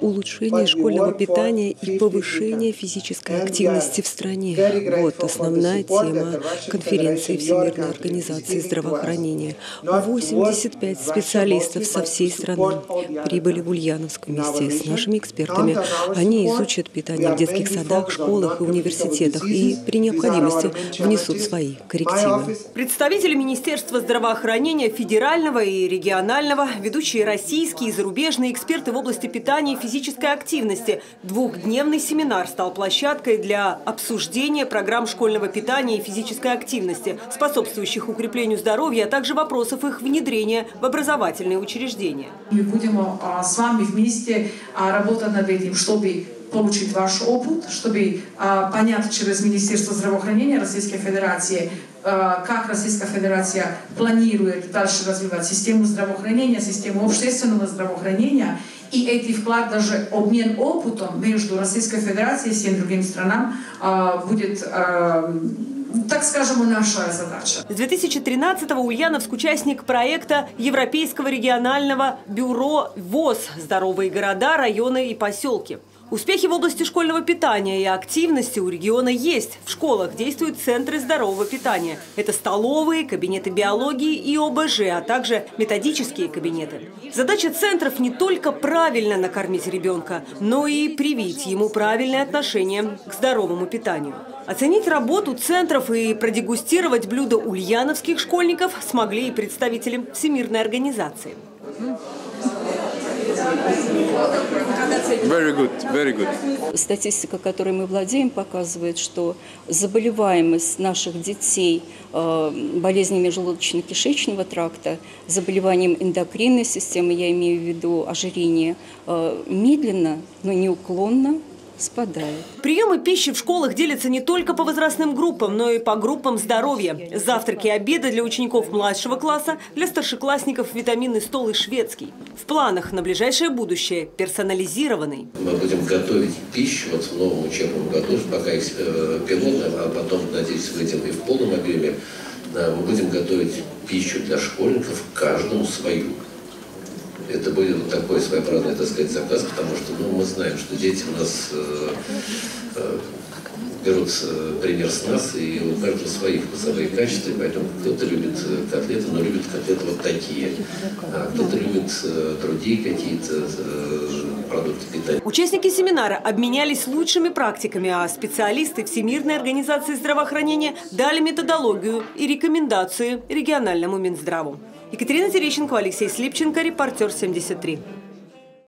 улучшение школьного питания и повышение физической активности в стране. Вот основная тема конференции Всемирной организации здравоохранения. 85 специалистов со всей страны прибыли в Ульяновск вместе с нашими экспертами. Они изучат питание в детских садах, школах и университетах и при необходимости внесут свои коррективы. Представители Министерства здравоохранения федерального и регионального, ведущие российские и зарубежные эксперты в области питания и физической активности. Двухдневный семинар стал площадкой для обсуждения программ школьного питания и физической активности, способствующих укреплению здоровья, а также вопросов их внедрения в образовательные учреждения. Мы будем а, с вами вместе а, работать над этим, чтобы получить ваш опыт, чтобы а, понять через Министерство здравоохранения Российской Федерации, как Российская Федерация планирует дальше развивать систему здравоохранения, систему общественного здравоохранения. И эти вклад, даже обмен опытом между Российской Федерацией и всем другим странам а, будет а, так скажем, наша задача. С 2013-го Ульяновск участник проекта Европейского регионального бюро ВОЗ «Здоровые города, районы и поселки». Успехи в области школьного питания и активности у региона есть. В школах действуют центры здорового питания. Это столовые, кабинеты биологии и ОБЖ, а также методические кабинеты. Задача центров не только правильно накормить ребенка, но и привить ему правильное отношение к здоровому питанию. Оценить работу центров и продегустировать блюда ульяновских школьников смогли и представители Всемирной организации. Very good, very good. Статистика, которой мы владеем, показывает, что заболеваемость наших детей э, болезнями желудочно-кишечного тракта, заболеванием эндокринной системы, я имею в виду ожирение, э, медленно, но неуклонно спадает. Приемы пищи в школах делятся не только по возрастным группам, но и по группам здоровья. Завтраки и обеды для учеников младшего класса, для старшеклассников витаминный стол и шведский. В планах на ближайшее будущее персонализированный. Мы будем готовить пищу вот в новом учебном году, пока э, пилотно, а потом, надеюсь, выйдем и в полном объеме. Мы будем готовить пищу для школьников, каждому свою это вот такой своеобразный, так сказать, заказ, потому что ну, мы знаем, что дети у нас э, э, берут э, пример с нас, и у каждого свои вкусовые качества, поэтому кто-то любит э, котлеты, но любит котлеты вот такие, а кто-то любит э, другие какие-то продукты питания. Участники семинара обменялись лучшими практиками, а специалисты Всемирной организации здравоохранения дали методологию и рекомендации региональному Минздраву. Екатерина Терещенко, Алексей Слепченко, репортер 73.